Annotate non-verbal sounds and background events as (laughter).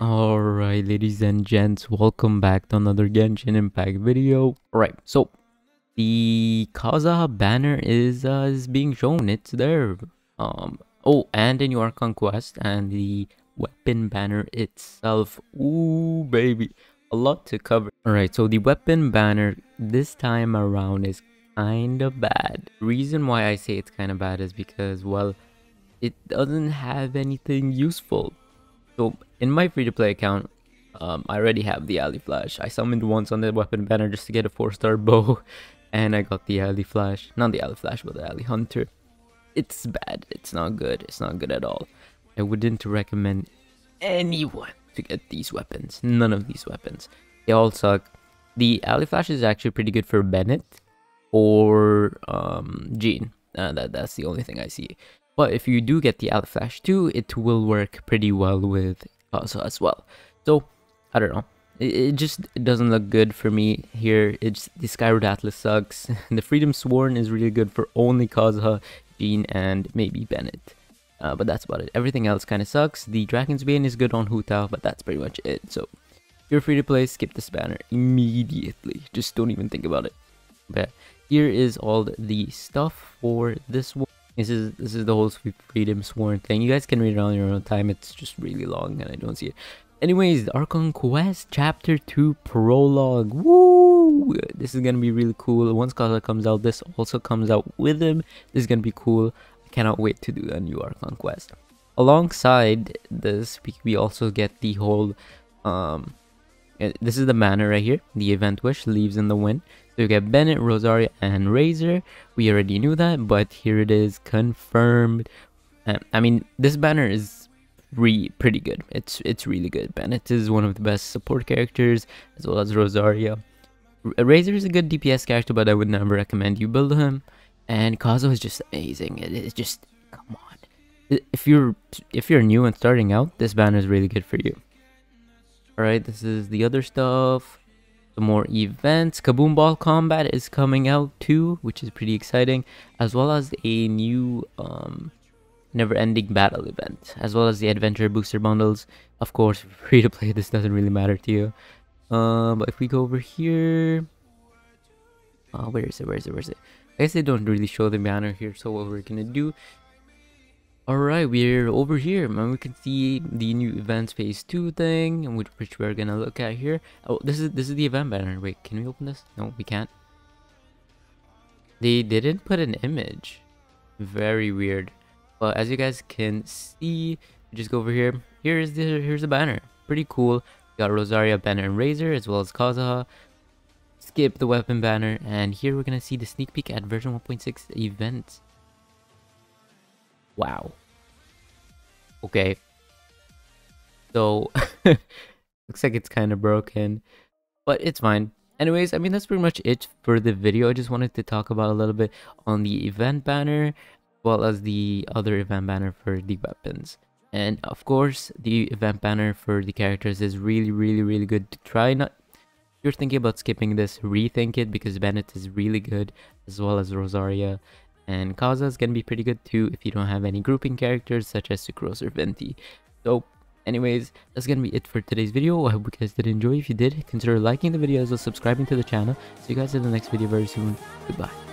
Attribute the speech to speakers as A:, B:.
A: Alright, ladies and gents, welcome back to another Genshin Impact video. Alright, so the Kazuha banner is uh, is being shown. It's there. Um. Oh, and a new Archon quest and the weapon banner itself. Ooh, baby, a lot to cover. Alright, so the weapon banner this time around is kind of bad. Reason why I say it's kind of bad is because well, it doesn't have anything useful so in my free-to-play account, um, I already have the Alley Flash. I summoned once on the weapon banner just to get a 4-star (laughs) bow. And I got the Alley Flash. Not the Alley Flash, but the Alley Hunter. It's bad. It's not good. It's not good at all. I wouldn't recommend anyone to get these weapons. None of these weapons. They all suck. The Alley Flash is actually pretty good for Bennett or um, Jean. Uh, that, that's the only thing I see. But if you do get the Alley Flash 2, it will work pretty well with Kazuha as well. So, I don't know. It, it just doesn't look good for me here. It's The Skyward Atlas sucks. (laughs) the Freedom Sworn is really good for only Kazuha, Jean, and maybe Bennett. Uh, but that's about it. Everything else kind of sucks. The Dragon's Bane is good on Hu Tao, but that's pretty much it. So, you're free to play, skip this banner immediately. Just don't even think about it. But here is all the stuff for this one. This is this is the whole freedom sworn thing. You guys can read it on your own time. It's just really long and I don't see it. Anyways, Archon Quest Chapter 2 Prologue. Woo! This is gonna be really cool. Once Kaza comes out, this also comes out with him. This is gonna be cool. I cannot wait to do a new Archon Quest. Alongside this, we also get the whole um this is the banner right here. The event wish leaves in the wind. So you get Bennett, Rosaria, and Razor. We already knew that, but here it is confirmed. Um, I mean, this banner is re pretty good. It's it's really good. Bennett is one of the best support characters, as well as Rosaria. R Razor is a good DPS character, but I would never recommend you build him. And Kazo is just amazing. It is just come on. If you're if you're new and starting out, this banner is really good for you. Alright, this is the other stuff some more events. Kaboom Ball Combat is coming out too, which is pretty exciting, as well as a new um, Never Ending Battle event, as well as the Adventure Booster Bundles. Of course, (laughs) free to play, this doesn't really matter to you. Um, but if we go over here, uh, where is it? Where is it? Where is it? I guess they don't really show the banner here, so what we're gonna do Alright, we're over here and we can see the new events phase 2 thing which, we're gonna look at here. Oh, this is this is the event banner. Wait, can we open this? No, we can't. They didn't put an image. Very weird. But as you guys can see, just go over here. Here is the here's the banner. Pretty cool. We got Rosaria, Banner, and Razor, as well as Kazuha. Skip the weapon banner, and here we're gonna see the sneak peek at version 1.6 events. Wow. Okay. So, (laughs) looks like it's kind of broken, but it's fine. Anyways, I mean, that's pretty much it for the video. I just wanted to talk about a little bit on the event banner, as well as the other event banner for the weapons. And of course, the event banner for the characters is really, really, really good to try. Not if you're thinking about skipping this, rethink it because Bennett is really good, as well as Rosaria and Kaza is going to be pretty good too if you don't have any grouping characters such as Sucrose or Venti. So anyways, that's to be it for today's video. I hope you guys did enjoy. If you did, consider liking the video as well subscribing to the channel. See you guys in the next video very soon. Goodbye.